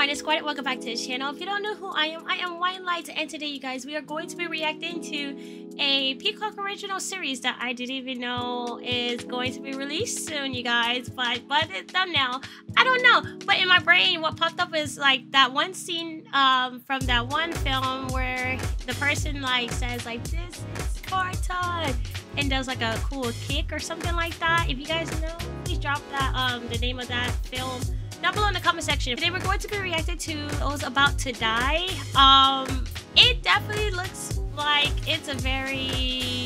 Wine Squad, welcome back to the channel. If you don't know who I am, I am Wine Light, and today, you guys, we are going to be reacting to a Peacock original series that I didn't even know is going to be released soon, you guys. But but the thumbnail, I don't know. But in my brain, what popped up is like that one scene um, from that one film where the person like says like, "This is Sparta," and does like a cool kick or something like that. If you guys know, please drop that um the name of that film down below in the comment section. Today we're going to be reacting to those about to die. Um, it definitely looks like it's a very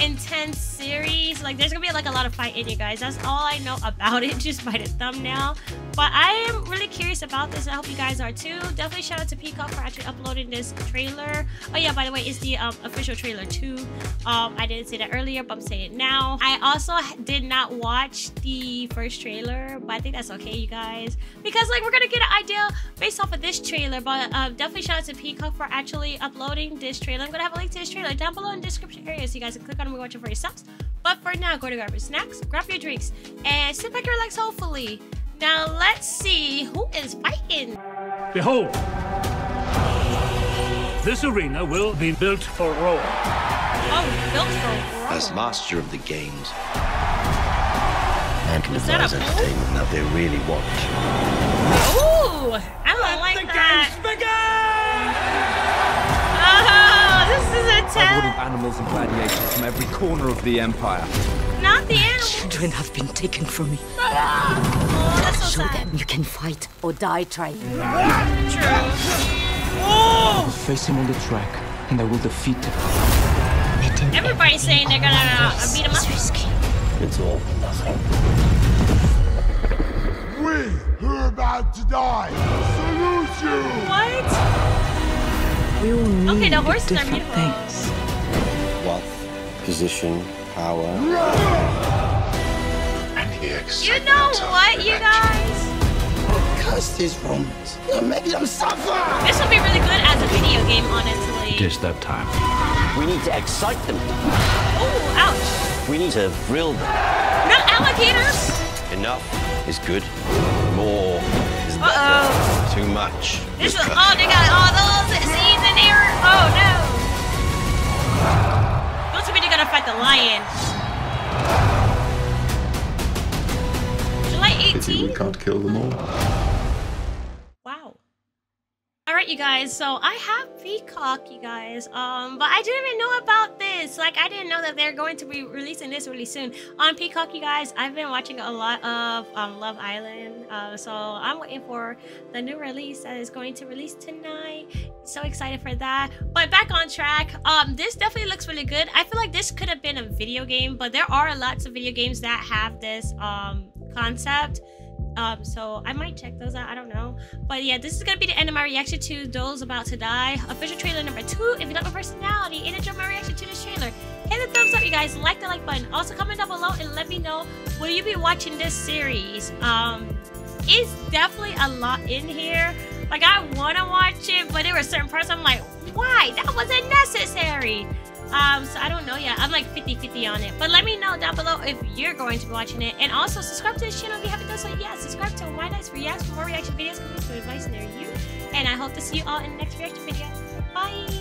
intense series. Like there's gonna be like a lot of fight in you guys. That's all I know about it just by the thumbnail. But I am really curious about this. I hope you guys are too. Definitely shout out to Peacock for actually uploading this trailer. Oh yeah, by the way, it's the um, official trailer too. Um, I didn't say that earlier, but I'm saying it now. I also did not watch the first trailer, but I think that's okay, you guys, because like we're gonna get an idea based off of this trailer. But uh, definitely shout out to Peacock for actually uploading this trailer. I'm gonna have a link to this trailer down below in the description area, so you guys can click on it and watch it for yourselves. But for now, go to grab your snacks, grab your drinks, and sit back and relax, hopefully. Now, let's see who is fighting. Behold, this arena will be built for Rome. Oh, built for Rome. As master of the games and Is that a entertainment that they really want. Ooh, I don't like that. Oh, animals and gladiators from every corner of the empire. Not the animal. Children have been taken from me. Oh, that's so Show sad. them you can fight or die trying. True. Oh, Face him on the track, and I will defeat him. everybody's saying they're gonna uh, beat him up. risky. It's all for nothing. We who are about to die salute you! What? We all need Okay, the horses are different beautiful. things. Wealth, position, power. And he You know what, you guys? Curse these Romans. You're making them suffer! This would be really good as a video game, honestly. Just that time. We need to excite them. Oh, ouch. We need to thrill them. Not alligators. Enough is good. More is better. Uh-oh. Too much. This is is, oh, they got all those seeds in there. Oh, no. Fight the lion. July 18th? can't kill them all. Wow. All right, you guys. So I have Peacock, you guys. Um, but I didn't even know about this. Like, I didn't know that they're going to be releasing this really soon on Peacock, you guys. I've been watching a lot of um, Love Island, uh, so I'm waiting for the new release that is going to release tonight. So excited for that. But back on track. Um, this definitely looks really good. I feel like this could have been a video game, but there are lots of video games that have this um concept. Um, so I might check those out. I don't know. But yeah, this is gonna be the end of my reaction to Those About to Die. Official trailer number two. If you like my personality and enjoy my reaction to this trailer, hit the thumbs up, you guys. Like the like button. Also comment down below and let me know will you be watching this series. Um, it's definitely a lot in here. Like I wanna watch it, but there were certain parts I'm like, why? That wasn't necessary. Um, so I don't know yet. I'm like 50-50 on it. But let me know down below if you're going to be watching it. And also subscribe to this channel if you haven't done so yet. Subscribe to WineLights Reacts for more reaction videos coming to advice near you. And I hope to see you all in the next reaction video. Bye!